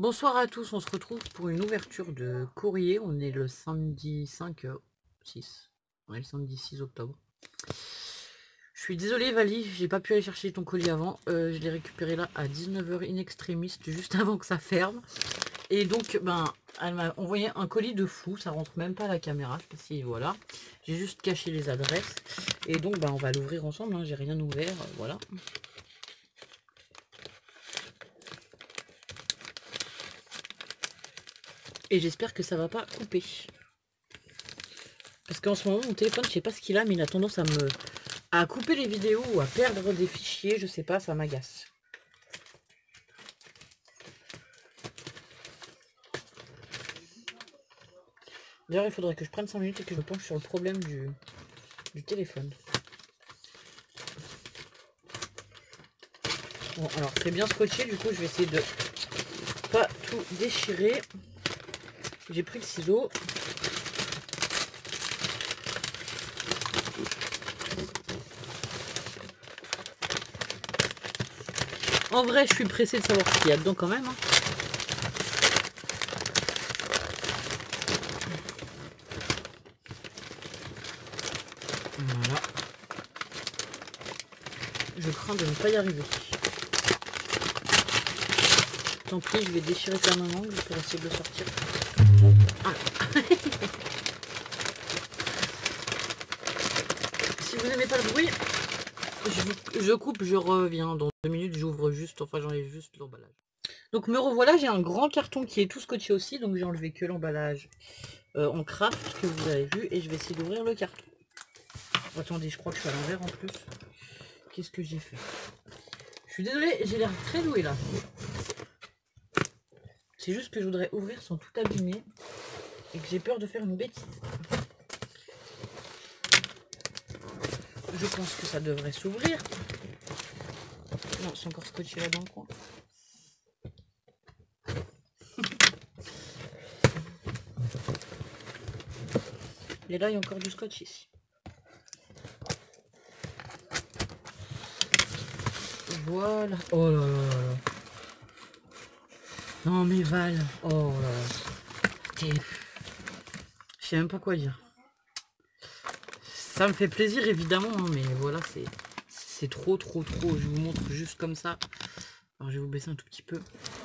Bonsoir à tous, on se retrouve pour une ouverture de courrier. On est le samedi 5, 6. On est le samedi 6 octobre. Je suis désolé Vali, j'ai pas pu aller chercher ton colis avant. Euh, je l'ai récupéré là à 19h in extremis, juste avant que ça ferme. Et donc, ben, elle m'a envoyé un colis de fou. Ça rentre même pas à la caméra. Si, voilà. J'ai juste caché les adresses. Et donc, ben, on va l'ouvrir ensemble. Hein. J'ai rien ouvert. Euh, voilà. Et j'espère que ça va pas couper. Parce qu'en ce moment, mon téléphone, je sais pas ce qu'il a, mais il a tendance à me à couper les vidéos ou à perdre des fichiers. Je sais pas, ça m'agace. D'ailleurs, il faudrait que je prenne 5 minutes et que je penche sur le problème du, du téléphone. Bon, alors c'est bien scotché, du coup je vais essayer de pas tout déchirer. J'ai pris le ciseau. En vrai, je suis pressée de savoir ce qu'il y a dedans quand même. Hein. Voilà. Je crains de ne pas y arriver. Tant pis, je vais déchirer ça un angle pour essayer de le sortir. Si vous n'aimez pas le bruit, je, coupe, je reviens. Dans deux minutes, j'ouvre juste, enfin j'enlève juste l'emballage. Donc me revoilà, j'ai un grand carton qui est tout scotché aussi, donc j'ai enlevé que l'emballage euh, en craft que vous avez vu, et je vais essayer d'ouvrir le carton. Attendez, je crois que je suis à l'envers en plus. Qu'est-ce que j'ai fait? Je suis désolée, j'ai l'air très doué là. C'est juste que je voudrais ouvrir sans tout abîmer et que j'ai peur de faire une bêtise. Je pense que ça devrait s'ouvrir. Non, c'est encore scotché là dans le coin. Et là, il y a encore du scotch ici. Voilà. Oh là là là. Non mais Val. Oh là là. Je sais même pas quoi dire. Ça me fait plaisir évidemment, hein, mais voilà, c'est c'est trop trop trop. Je vous montre juste comme ça. Alors je vais vous baisser un tout petit peu.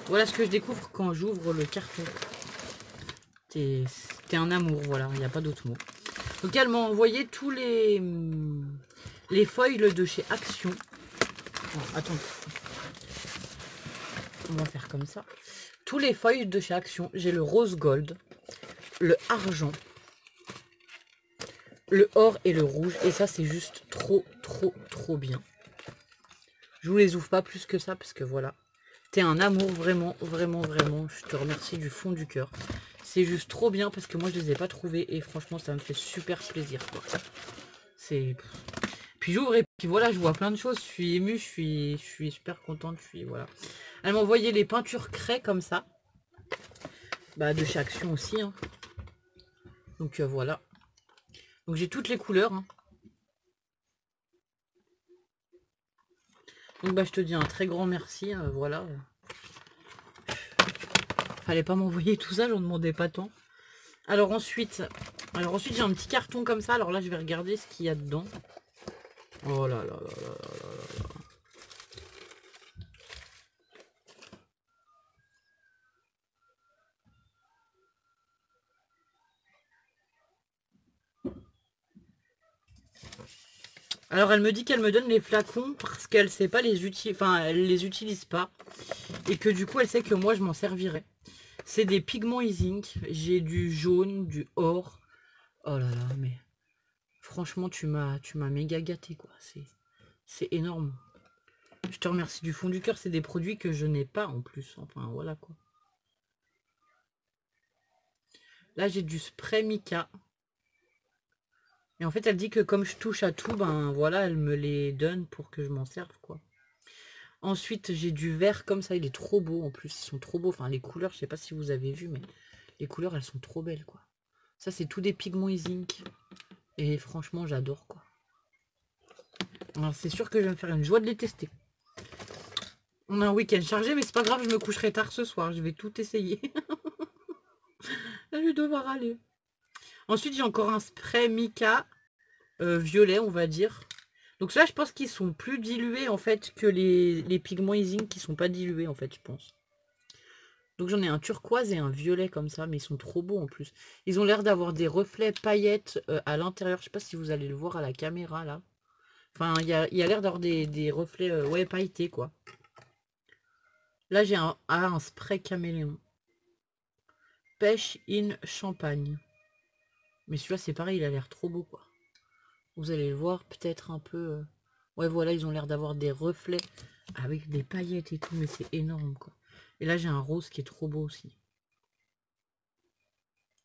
Voilà ce que je découvre quand j'ouvre le carton. C'est un amour, voilà, il n'y a pas d'autre mot. Donc elle m'a envoyé tous les, les foils de chez Action. attendez. On va faire comme ça. Tous les foils de chez Action. J'ai le rose gold, le argent, le or et le rouge. Et ça, c'est juste trop, trop, trop bien. Je vous les ouvre pas plus que ça parce que voilà. T'es un amour vraiment, vraiment, vraiment. Je te remercie du fond du cœur. C'est juste trop bien parce que moi, je les ai pas trouvés. Et franchement, ça me fait super plaisir. C'est... Puis j'ouvre et puis voilà, je vois plein de choses. Je suis émue, je suis, je suis super contente. Je suis, voilà. Elle m'a envoyé les peintures craie comme ça. Bah, de chez Action aussi. Hein. Donc euh, voilà. Donc j'ai toutes les couleurs. Hein. Donc bah je te dis un très grand merci. Euh, voilà. Fallait pas m'envoyer tout ça, j'en demandais pas tant. Alors ensuite, alors ensuite j'ai un petit carton comme ça. Alors là je vais regarder ce qu'il y a dedans. Oh là là là là là là là. Alors elle me dit qu'elle me donne les flacons parce qu'elle sait pas les utiliser, enfin elle les utilise pas et que du coup elle sait que moi je m'en servirai. C'est des pigments Zinc, j'ai du jaune, du or. Oh là là, mais franchement tu m'as tu m'as méga gâté quoi, c'est énorme. Je te remercie du fond du cœur, c'est des produits que je n'ai pas en plus, enfin voilà quoi. Là j'ai du spray mica. Et en fait, elle dit que comme je touche à tout, ben voilà, elle me les donne pour que je m'en serve, quoi. Ensuite, j'ai du vert comme ça, il est trop beau en plus, ils sont trop beaux. Enfin, les couleurs, je sais pas si vous avez vu, mais les couleurs, elles sont trop belles, quoi. Ça, c'est tout des pigments zinc. Et franchement, j'adore, quoi. C'est sûr que je vais me faire une joie de les tester. On a un week-end chargé, mais c'est pas grave, je me coucherai tard ce soir. Je vais tout essayer. je vais devoir aller. Ensuite, j'ai encore un spray Mica euh, violet, on va dire. Donc ça, je pense qu'ils sont plus dilués en fait que les, les pigments easing qui sont pas dilués en fait, je pense. Donc j'en ai un turquoise et un violet comme ça, mais ils sont trop beaux en plus. Ils ont l'air d'avoir des reflets paillettes euh, à l'intérieur. Je sais pas si vous allez le voir à la caméra là. Enfin, il y a, l'air d'avoir des, reflets euh, ouais, pailletés quoi. Là j'ai un, ah, un spray caméléon. Pêche in champagne. Mais celui-là c'est pareil, il a l'air trop beau quoi. Vous allez le voir peut-être un peu... Euh, ouais voilà, ils ont l'air d'avoir des reflets avec des paillettes et tout, mais c'est énorme quoi. Et là, j'ai un rose qui est trop beau aussi.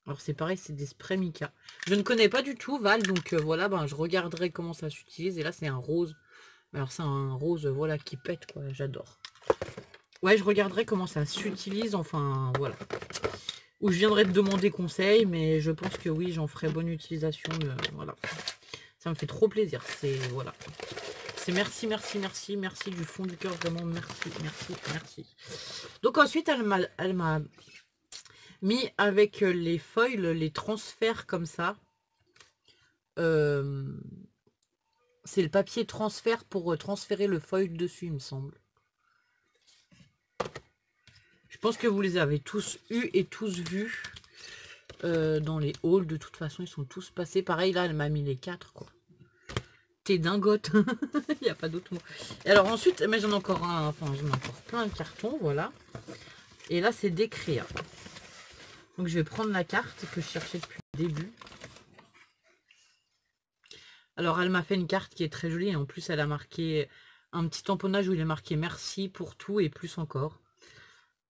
Alors c'est pareil, c'est des sprays Mica. Je ne connais pas du tout Val, donc euh, voilà, ben, je regarderai comment ça s'utilise. Et là, c'est un rose. Alors c'est un rose, voilà, qui pète, quoi. J'adore. Ouais, je regarderai comment ça s'utilise, enfin, voilà. Ou je viendrai te demander conseil, mais je pense que oui, j'en ferai bonne utilisation. Euh, voilà. Ça me fait trop plaisir. C'est, voilà. C'est merci, merci, merci, merci du fond du cœur, vraiment merci, merci, merci. Donc ensuite, elle m'a mis avec les foils, les transferts comme ça. Euh, c'est le papier transfert pour transférer le foil dessus, il me semble. Je pense que vous les avez tous eus et tous vus euh, dans les halls. De toute façon, ils sont tous passés. Pareil, là, elle m'a mis les quatre, quoi dingote. Il n'y a pas d'autre mot. Et alors ensuite, mais j'en ai encore un, enfin j'en ai encore plein de cartons, voilà. Et là, c'est des créas. Donc je vais prendre la carte que je cherchais depuis le début. Alors elle m'a fait une carte qui est très jolie et en plus elle a marqué un petit tamponnage où il est marqué merci pour tout et plus encore.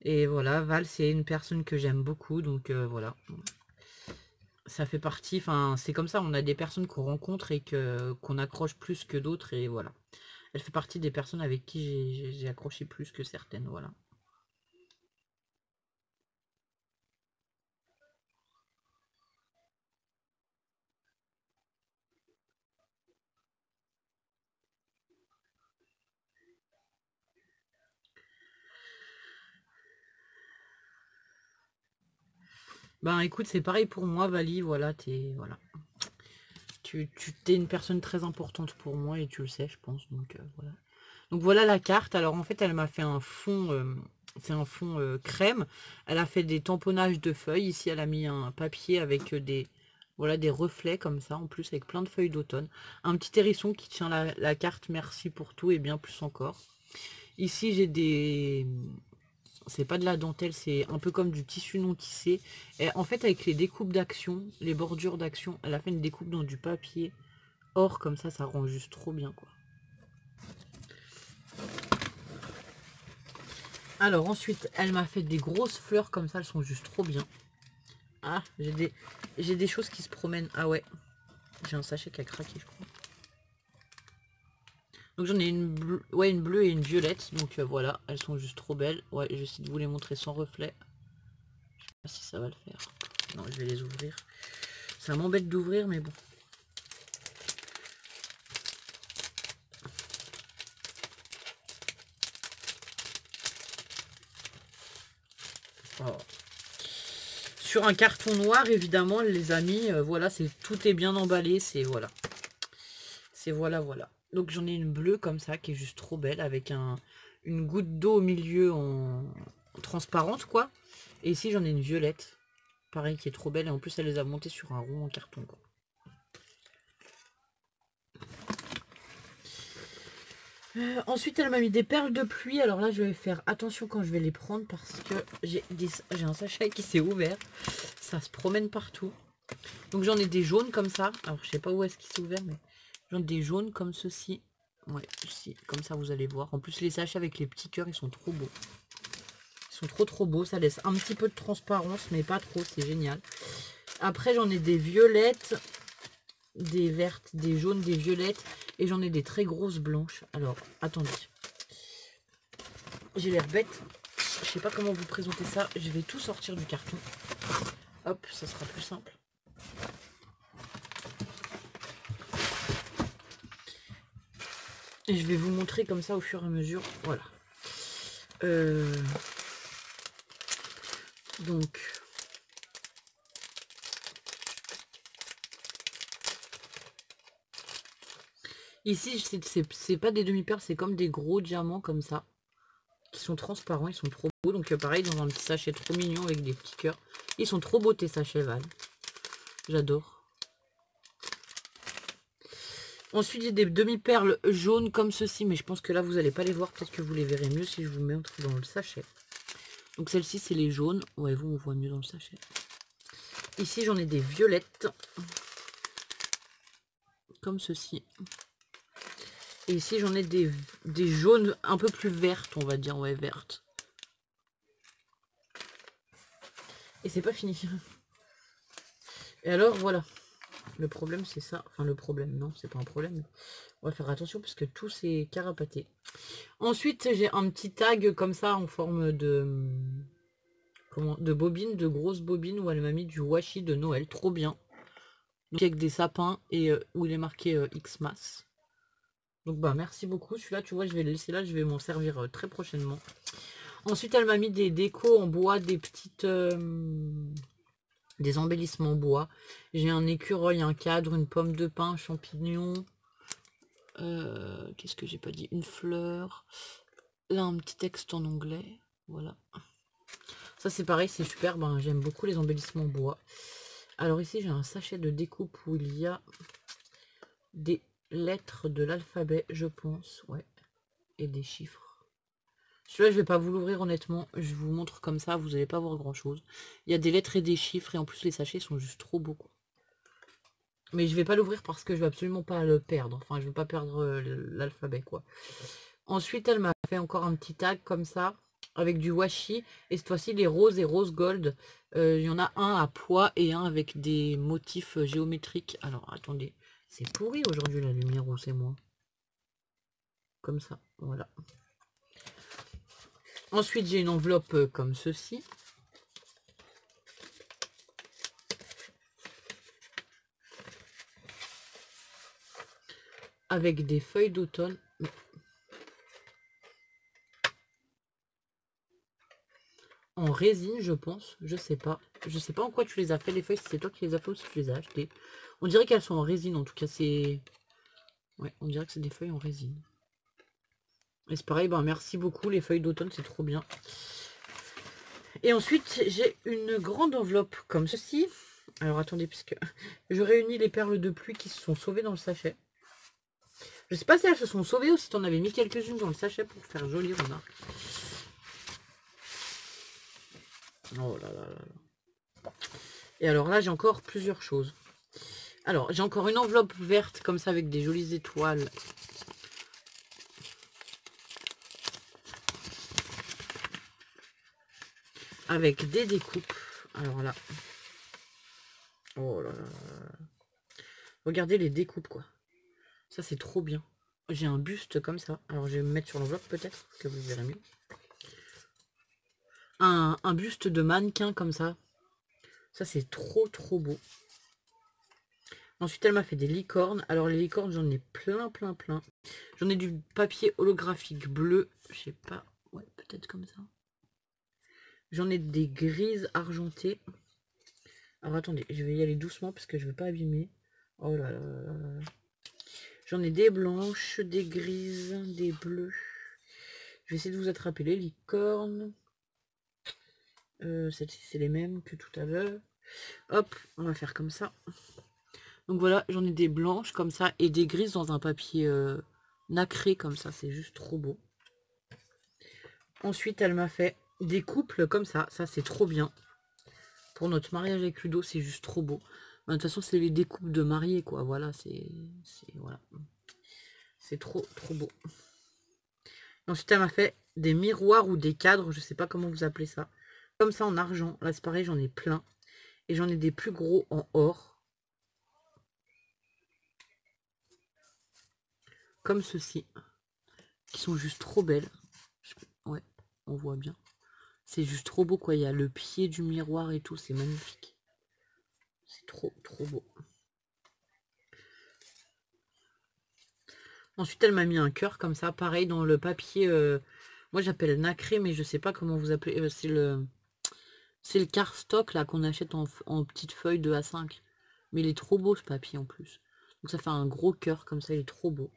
Et voilà, Val c'est une personne que j'aime beaucoup donc euh, voilà ça fait partie, enfin c'est comme ça, on a des personnes qu'on rencontre et qu'on accroche plus que d'autres et voilà. Elle fait partie des personnes avec qui j'ai accroché plus que certaines, voilà. Ben écoute, c'est pareil pour moi, Vali, voilà, t'es. Voilà. Tu, tu es une personne très importante pour moi et tu le sais, je pense. Donc euh, voilà. Voilà la carte. Alors en fait, elle m'a fait un fond. Euh, c'est un fond euh, crème. Elle a fait des tamponnages de feuilles. Ici, elle a mis un papier avec des. Voilà, des reflets comme ça, en plus avec plein de feuilles d'automne. Un petit hérisson qui tient la carte merci pour tout et bien plus encore. Ici, j'ai des, c'est pas de la dentelle, c'est un peu comme du tissu non tissé. En fait, avec les découpes d'action, les bordures d'action, elle a fait une découpe dans du papier or comme ça, ça rend juste trop bien, quoi. Alors ensuite, elle m'a fait des grosses fleurs comme ça, elles sont juste trop bien. Ah, j'ai des, des choses qui se promènent. Ah ouais, j'ai un sachet qui a craqué, je crois. Donc j'en ai une bleue, ouais, une bleue et une violette. Donc euh, voilà, elles sont juste trop belles. Ouais, je vais essayer de vous les montrer sans reflet. Je sais pas si ça va le faire. Non, je vais les ouvrir. Ça m'embête d'ouvrir, mais bon. Oh. Sur un carton noir, évidemment, les amis, euh, voilà, c'est tout est bien emballé, c'est voilà. C'est voilà, voilà. Donc j'en ai une bleue comme ça qui est juste trop belle avec un, une goutte d'eau au milieu en, transparente quoi. Et ici j'en ai une violette, pareil qui est trop belle et en plus elle les a montées sur un rond en carton quoi. Euh, ensuite elle m'a mis des perles de pluie, alors là je vais faire attention quand je vais les prendre parce que j'ai un sachet qui s'est ouvert, ça se promène partout. Donc j'en ai des jaunes comme ça, alors je sais pas où est-ce qu'il s'est ouvert mais des jaunes comme ceci. Ouais, comme ça vous allez voir. En plus les sachets avec les petits cœurs, ils sont trop beaux. Ils sont trop trop beaux. Ça laisse un petit peu de transparence, mais pas trop. C'est génial. Après j'en ai des violettes, des vertes, des jaunes, des violettes. Et j'en ai des très grosses blanches. Alors, attendez. J'ai l'air bête. Je sais pas comment vous présenter ça. Je vais tout sortir du carton. Hop, ça sera plus simple. Je vais vous montrer comme ça au fur et à mesure. Voilà. Euh, donc, ici, c'est pas des demi-perles, c'est comme des gros diamants comme ça, qui sont transparents, ils sont trop beaux. Donc, euh, pareil, dans un petit sachet trop mignon avec des petits cœurs. Ils sont trop beaux tes sachets, Val. J'adore. Ensuite, j'ai des demi-perles jaunes comme ceci, mais je pense que là, vous n'allez pas les voir. Peut-être que vous les verrez mieux si je vous mets dans le sachet. Donc, celle-ci, c'est les jaunes. Ouais, vous, on voit mieux dans le sachet. Ici, j'en ai des violettes. Comme ceci. Et ici, j'en ai des, des jaunes un peu plus vertes, on va dire. Ouais, vertes. Et c'est pas fini. Et alors, voilà. Le problème, c'est ça. Enfin, le problème, non, c'est pas un problème. On va faire attention parce que tout c'est carapaté. Ensuite, j'ai un petit tag comme ça en forme de... Comment De bobine, de grosses bobines où elle m'a mis du washi de Noël. Trop bien. Avec des sapins et euh, où il est marqué euh, Xmas. Donc bah merci beaucoup. Celui-là, tu vois, je vais le laisser là. Je vais m'en servir euh, très prochainement. Ensuite, elle m'a mis des décos en bois, des petites des embellissements bois. J'ai un écureuil, un cadre, une pomme de pin, champignon. Euh, qu'est-ce que j'ai pas dit? Une fleur. Là, un petit texte en anglais. Voilà. Ça, c'est pareil, c'est super. Ben, J'aime beaucoup les embellissements bois. Alors ici, j'ai un sachet de découpe où il y a des lettres de l'alphabet, je pense. Ouais. Et des chiffres. Celui-là, je vais pas vous l'ouvrir honnêtement. Je vous montre comme ça, vous n'allez pas voir grand-chose. Il y a des lettres et des chiffres, et en plus, les sachets sont juste trop beaux. Mais je vais pas l'ouvrir parce que je vais absolument pas le perdre. Enfin, je veux pas perdre euh, l'alphabet, quoi. Ensuite, elle m'a fait encore un petit tag comme ça, avec du washi. Et cette fois-ci, les roses et rose gold. Euh, il y en a un à poids et un avec des motifs euh, géométriques. Alors, attendez. C'est pourri aujourd'hui la lumière ou c'est moi Comme ça, voilà. Ensuite, j'ai une enveloppe euh, comme ceci. Avec des feuilles d'automne. En résine, je pense. Je sais pas. Je sais pas en quoi tu les as fait, les feuilles. Si c'est toi qui les as fait ou si tu les as achetées. On dirait qu'elles sont en résine. En tout cas, c'est... Ouais, on dirait que c'est des feuilles en résine. Et c'est pareil, ben merci beaucoup, les feuilles d'automne, c'est trop bien. Et ensuite, j'ai une grande enveloppe comme ceci. Alors attendez, puisque je réunis les perles de pluie qui se sont sauvées dans le sachet. Je sais pas si elles se sont sauvées ou si tu en avais mis quelques-unes dans le sachet pour faire joli remarque. Oh là là là Et alors là, j'ai encore plusieurs choses. Alors, j'ai encore une enveloppe verte comme ça avec des jolies étoiles avec des découpes. Alors là. Oh là là. Regardez les découpes quoi. Ça c'est trop bien. J'ai un buste comme ça. Alors je vais me mettre sur l'enveloppe peut-être que vous verrez un, buste de mannequin comme ça. Ça c'est trop trop beau. Ensuite elle m'a fait des licornes. Alors les licornes j'en ai plein plein plein. J'en ai du papier holographique bleu. Je sais pas. Ouais peut-être comme ça. J'en ai des grises argentées. Alors attendez, je vais y aller doucement parce que je ne veux pas abîmer. Oh là là J'en ai des blanches, des grises, des bleues. Je vais essayer de vous attraper les licornes. Euh, Celles-ci, c'est les mêmes que tout à l'heure. Hop, on va faire comme ça. Donc voilà, j'en ai des blanches comme ça et des grises dans un papier euh, nacré comme ça. C'est juste trop beau. Ensuite, elle m'a fait des couples comme ça. Ça, c'est trop bien. Pour notre mariage avec Ludo, c'est juste trop beau. de toute façon, c'est les découpes de mariés, quoi. Voilà, c'est... Voilà. C'est trop, trop beau. ensuite, elle m'a fait des miroirs ou des cadres. Je sais pas comment vous appelez ça. Comme ça, en argent. Là, c'est pareil, j'en ai plein. Et j'en ai des plus gros en or. Comme ceci. Qui sont juste trop belles. Ouais, on voit bien. C'est juste trop beau, quoi. Il y a le pied du miroir et tout. C'est magnifique. C'est trop, trop beau. Ensuite, elle m'a mis un cœur comme ça. Pareil, dans le papier euh, Moi, j'appelle nacré, mais je sais pas comment vous appelez. Euh, c'est le... C'est le cardstock, là, qu'on achète en, en petites feuilles de A5. Mais il est trop beau, ce papier, en plus. Donc ça fait un gros cœur, comme ça, il est trop beau.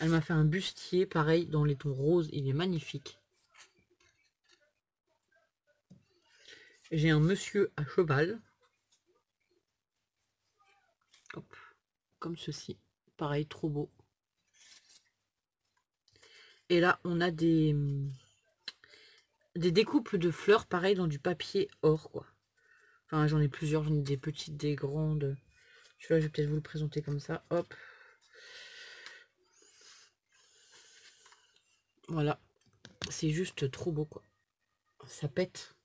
Elle m'a fait un bustier, pareil, dans les tons roses. Il est magnifique. J'ai un monsieur à cheval. Hop. Comme ceci. Pareil, trop beau. Et là, on a des, des découpes de fleurs, pareil, dans du papier or, quoi. Enfin, j'en ai plusieurs, j'en ai des petites, des grandes. Je vais peut-être vous le présenter comme ça. Hop. Voilà. C'est juste trop beau, quoi. Ça pète.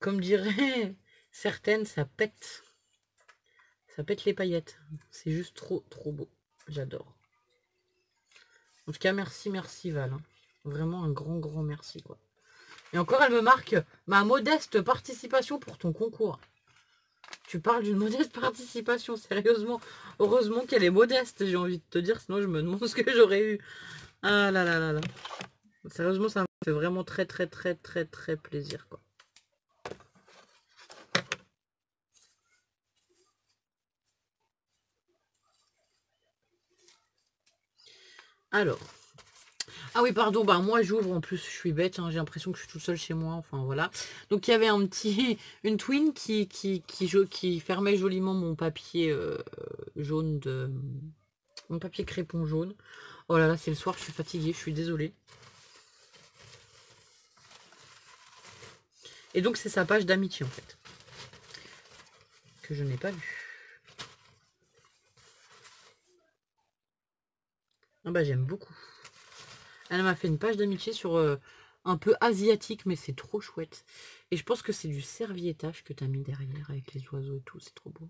Comme dirait certaines, ça pète. Ça pète les paillettes. C'est juste trop, trop beau. J'adore. En tout cas, merci, merci Val. Hein. Vraiment un grand, grand merci. Et encore, elle me marque ma modeste participation pour ton concours. Tu parles d'une modeste participation, sérieusement. Heureusement qu'elle est modeste, j'ai envie de te dire, sinon je me demande ce que j'aurais eu. Ah là là là là. Sérieusement, ça me fait vraiment très très très très très plaisir. Alors. Ah oui, pardon, bah moi j'ouvre en plus, je suis bête, hein, j'ai l'impression que je suis tout seul chez moi, enfin voilà. Donc il y avait un petit, une twin qui, qui, qui, qui fermait joliment mon papier euh, jaune de... Mon papier crépon jaune. Oh là là, c'est le soir, je suis fatiguée, je suis désolée. Et donc c'est sa page d'amitié en fait. Que je n'ai pas vue. Ah bah j'aime beaucoup. Elle m'a fait une page d'amitié sur euh, un peu asiatique, mais c'est trop chouette. Et je pense que c'est du serviettage que tu as mis derrière avec les oiseaux et tout, c'est trop beau.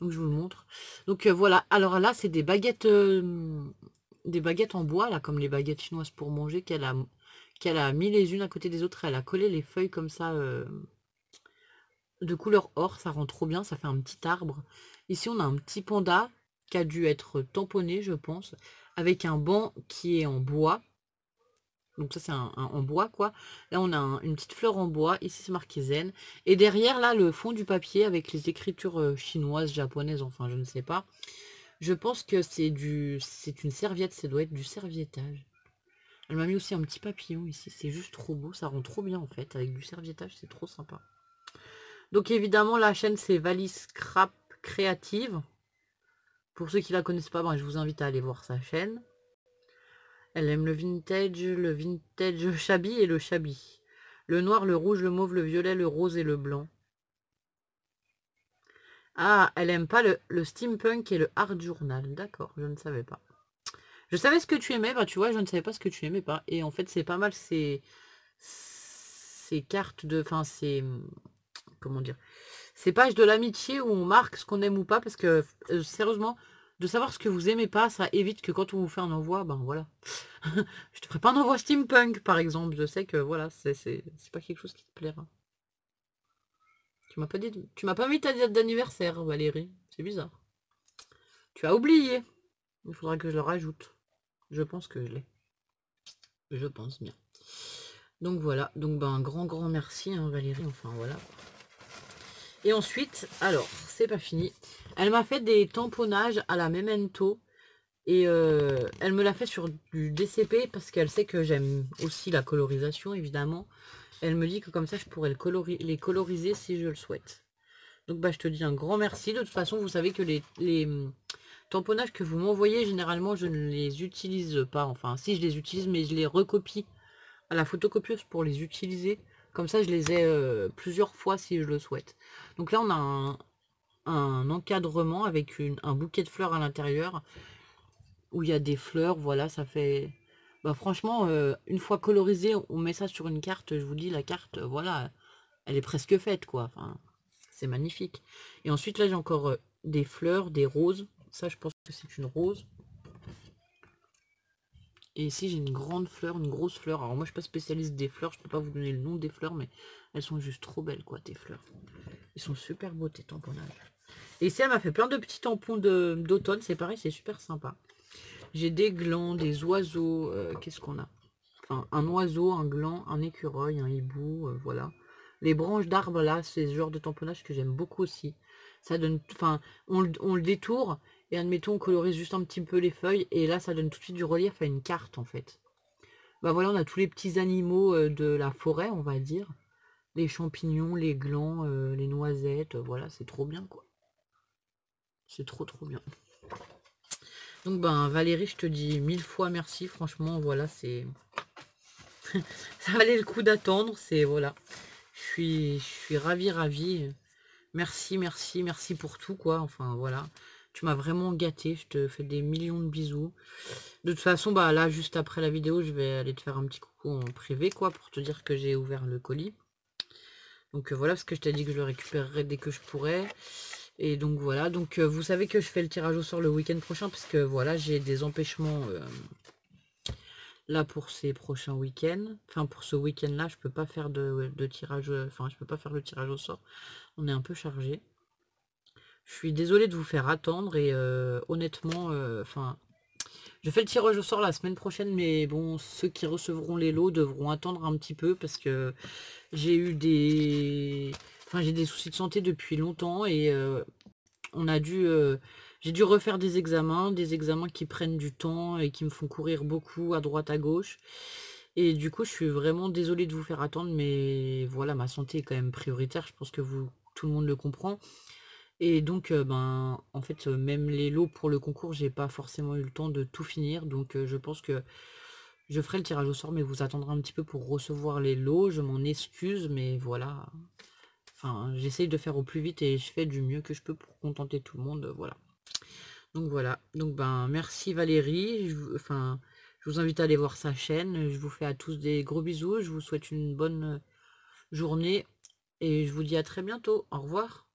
Donc je vous le montre. Donc euh, voilà, alors là c'est des baguettes euh, des baguettes en bois, là, comme les baguettes chinoises pour manger, qu'elle a, qu'elle a mis les unes à côté des autres. Elle a collé les feuilles comme ça de couleur or, ça rend trop bien, ça fait un petit arbre. Ici on a un petit panda qui a dû être tamponné, je pense, avec un banc qui est en bois. Donc ça c'est un, en bois quoi. Là on a une petite fleur en bois, ici c'est marqué zen. Et derrière là le fond du papier avec les écritures euh, chinoises, japonaises, enfin je ne sais pas. Je pense que c'est du c'est une serviette, ça doit être du serviettage. Elle m'a mis aussi un petit papillon ici, c'est juste trop beau, ça rend trop bien en fait, avec du serviettage, c'est trop sympa. Donc évidemment la chaîne c'est Valise Scrap Créative. Pour ceux qui la connaissent pas, ben, je vous invite à aller voir sa chaîne. Elle aime le vintage, le vintage shabby et le shabby. Le noir, le rouge, le mauve, le violet, le rose et le blanc. Ah, elle aime pas le, steampunk et le art journal. D'accord, je ne savais pas. Je savais ce que tu aimais, bah tu vois, je ne savais pas ce que tu aimais pas. Et en fait, c'est pas mal ces, ces cartes de... Enfin, c'est... Comment dire ces pages de l'amitié où on marque ce qu'on aime ou pas, parce que euh, sérieusement, de savoir ce que vous aimez pas, ça évite que quand on vous fait un envoi, ben voilà. je te ferai pas un envoi steampunk, par exemple. Je sais que voilà, c'est pas quelque chose qui te plaira. Tu m'as pas dit. Tu m'as pas mis ta date d'anniversaire, Valérie. C'est bizarre. Tu as oublié. Il faudra que je le rajoute. Je pense que je l'ai. Je pense bien. Donc voilà. Donc ben un grand grand merci hein, Valérie. Enfin voilà. Et ensuite, alors, c'est pas fini. Elle m'a fait des tamponnages à la Memento. Et euh, elle me l'a fait sur du DCP parce qu'elle sait que j'aime aussi la colorisation, évidemment. Elle me dit que comme ça, je pourrais les coloriser si je le souhaite. Donc, bah, je te dis un grand merci. De toute façon, vous savez que les, les hum, tamponnages que vous m'envoyez, généralement, je ne les utilise pas. Enfin, si, je les utilise, mais je les recopie à la photocopieuse pour les utiliser. Comme ça, je les ai euh, plusieurs fois si je le souhaite. Donc là, on a un, encadrement avec un bouquet de fleurs à l'intérieur. Où il y a des fleurs, voilà, ça fait... Bah, franchement, euh, une fois colorisé, on met ça sur une carte. Je vous dis, la carte, euh, voilà, elle est presque faite, quoi. C'est magnifique. Et ensuite, là, j'ai encore des fleurs, des roses. Ça, je pense que c'est une rose. Et ici, j'ai une grande fleur, une grosse fleur. Alors moi, je suis pas spécialiste des fleurs. Je peux pas vous donner le nom des fleurs, mais elles sont juste trop belles, quoi, tes fleurs. Ils sont super beaux, tes tamponnages. Et ici, elle m'a fait plein de petits tampons d'automne. C'est pareil, c'est super sympa. J'ai des glands, des oiseaux. Euh, qu'est-ce qu'on a? Enfin, un oiseau, un gland, un écureuil, un hibou, euh, voilà. Les branches d'arbres là, c'est ce genre de tamponnage que j'aime beaucoup aussi. Donne, enfin, on, le détourne et admettons on colorise juste un petit peu les feuilles et là ça donne tout de suite du relief à une carte en fait. Bah voilà, on a tous les petits animaux euh, de la forêt, on va dire. Les champignons, les glands, euh, les noisettes, voilà, c'est trop bien quoi. C'est trop trop bien. Donc ben Valérie, je te dis mille fois merci. Franchement, voilà, c'est. ça valait le coup d'attendre. C'est voilà. Je suis, je suis ravie, ravie. Merci, merci, merci pour tout, quoi. Enfin, voilà. Tu m'as vraiment gâté. Je te fais des millions de bisous. De toute façon, bah là, juste après la vidéo, je vais aller te faire un petit coucou en privé, quoi, pour te dire que j'ai ouvert le colis. Donc euh, voilà, parce que je t'ai dit que je le récupérerai dès que je pourrais. Et donc voilà, donc euh, vous savez que je fais le tirage au sort le week-end prochain, parce que voilà, j'ai des empêchements euh, là pour ces prochains week-ends. Enfin, pour ce week-end-là, je peux pas faire de, tirage, enfin, je peux pas faire le tirage au sort. On est un peu chargé. Je suis désolée de vous faire attendre et euh, honnêtement, enfin, je fais le tirage au sort la semaine prochaine, mais bon, ceux qui recevront les lots devront attendre un petit peu parce que j'ai eu des j'ai des soucis de santé depuis longtemps et euh, on a dû... Euh, j'ai dû refaire des examens, des examens qui prennent du temps et qui me font courir beaucoup à droite, à gauche. Et du coup, je suis vraiment désolée de vous faire attendre, mais voilà, ma santé est quand même prioritaire. Je pense que tout le monde le comprend. Et donc, euh, ben, en fait, même les lots pour le concours, j'ai pas forcément eu le temps de tout finir. Donc, je pense que je ferai le tirage au sort, mais vous attendrez un petit peu pour recevoir les lots. Je m'en excuse, mais voilà. Enfin, j'essaye de faire au plus vite et je fais du mieux que je peux pour contenter tout le monde. Voilà. Donc voilà. Donc ben merci Valérie. Je, vous invite à aller voir sa chaîne. Je vous fais à tous des gros bisous. Je vous souhaite une bonne journée. Et je vous dis à très bientôt. Au revoir.